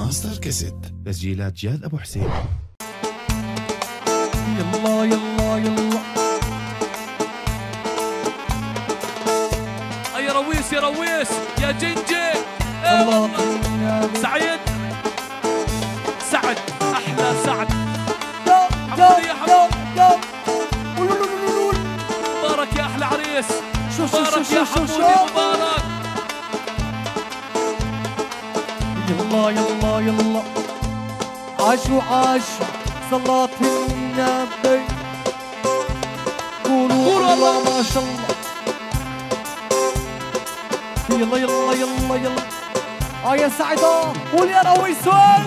ماستر كاسيت. تسجيلات جاد أبو حسين. يلا يلا يلا. يا رويس يا رويس يا جنجي. الله. سعيد. سعد أحلى سعد. حمودي يا حمود. مبارك يا أحلى عريس. شو شو شو مبارك يا شو شو حمودي شو. مبارك. يلا يلا يلا عاشوا عاشوا صلاة النبي قولوا الله ما شاء الله يلا يلا يلا يلا آه يا سعدة قول يا رويسون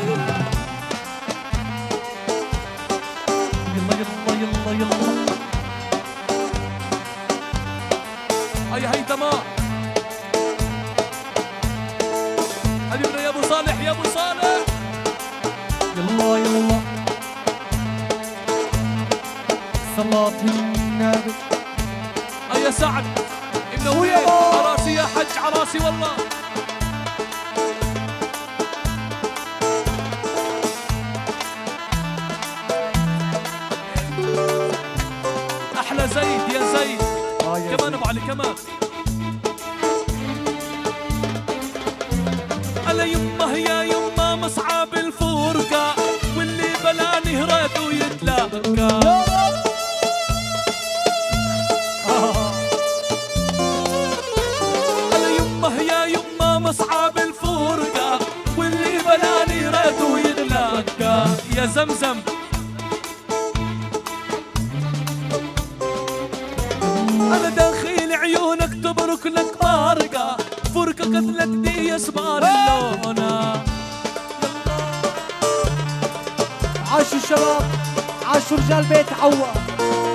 يلا يلا يلا يلا النبي هيا سعد ويا الله. عراسي يا حج عراسي والله. أحلى زيد يا زيد. آه يا كمان. أبو علي كمان. زمزم. أنا داخل عيونك تبرك لك بارقه فرقة قتلك دي اسمار اللونة. عاشوا الشباب عاشوا رجال بيت عوا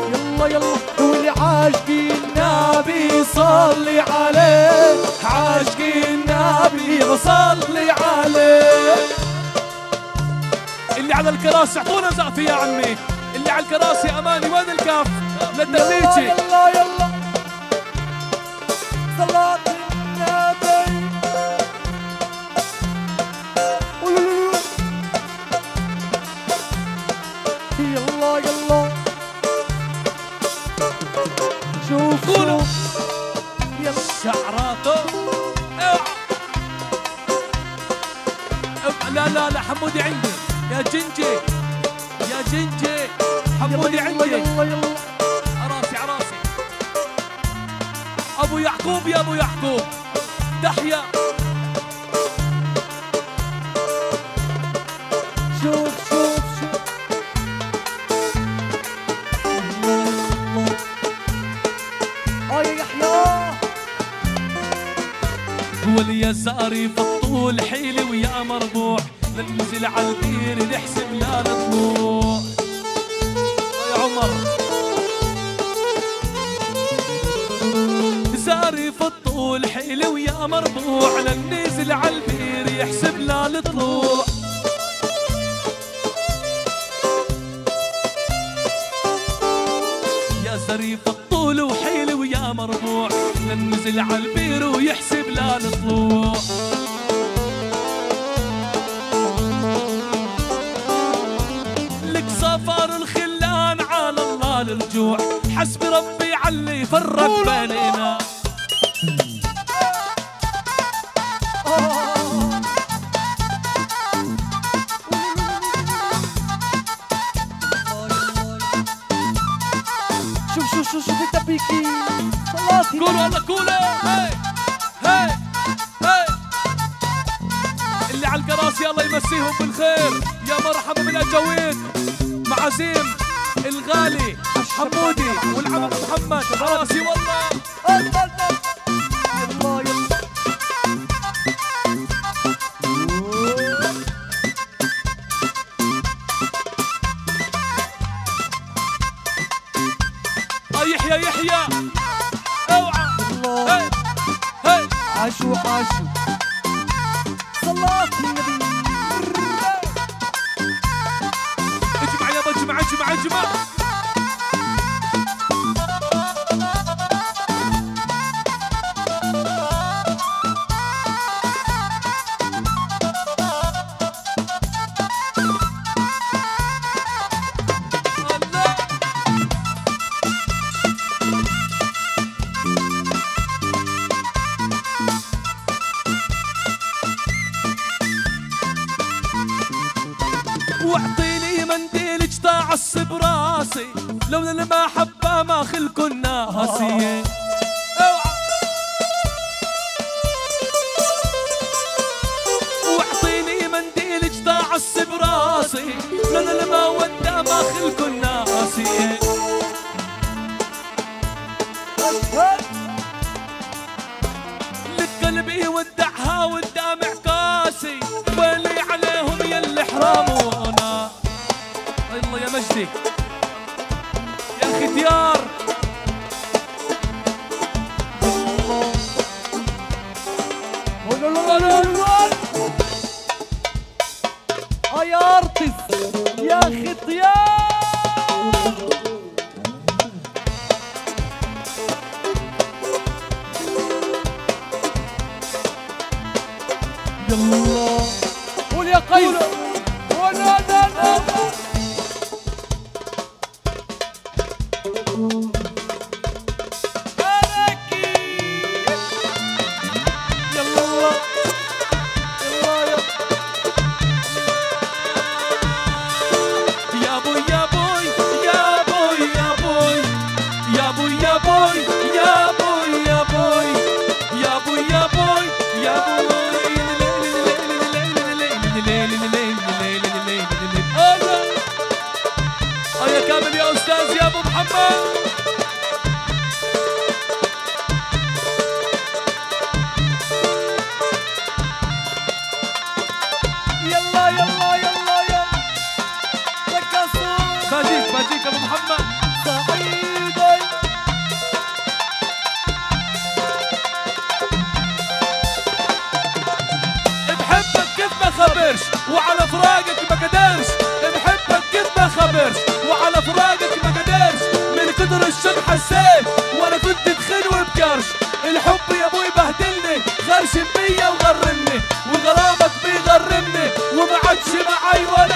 يلا يلا. واللي عاشقي النبي صلي عليه. عاشقي النبي وصلي عليه. اللي على الكراسي اعطونا زقف يا عمي. اللي على الكراسي أماني وين الكاف؟ يلا يلا يلا صلاة جنجي. يا جنجي حمودي عندي. عراسي عراسي أبو يعقوب يا أبو يعقوب. تحيا البير نحسب لا نطلوع يا عمر. زاري في الطول حيلي ويا مربوع ننزل على البير يحسب لا الطلوع يا زريف الطول وحيلي ويا مربوع ننزل على البير ويحسب لا الطلوع فرق بيننا. شوف شوف شوف شوف انت بيكي. صلاتي قولوا الله قولوا. هاي هاي هاي. اللي على الكراسي الله يمسيهم بالخير. يا مرحبا بالاجاويد معازيم الغالي حمودي والعم محمد. راسي والله. يلا آه يحيى يحيى. اوعى. الله. هاي هاي. عاشوا عاشوا 举报。راسي لولا المحبة ما خلكنا قاسية واعطيني منديل جداع براسي لولا المودة ما خلكنا قاسية لقلبي ودع يلا قول يا قيس. ولا لا خبرش وعلى فراقك ما قدرش. بحبك كيف ما خبرش وعلى فراقك صدر الشط حسيت وأنا كنت تخن وبكرش. الحب يا أبوي بهدلني غرش بيا وغرمني وغرامك بيغرمني وما عادش معاي ولا